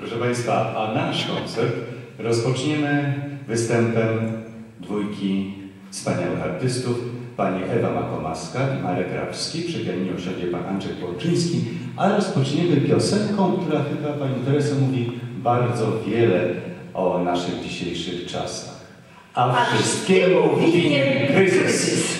Proszę Państwa, a nasz koncert rozpoczniemy występem dwójki wspaniałych artystów, pani Ewa Makomaska i Marek Rabski, przy pianinie usiądzie pan Andrzej Połczyński, a rozpoczniemy piosenką, która chyba pani Teresa mówi bardzo wiele o naszych dzisiejszych czasach. A, a wszystkiemu winien kryzys.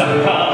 Sahara.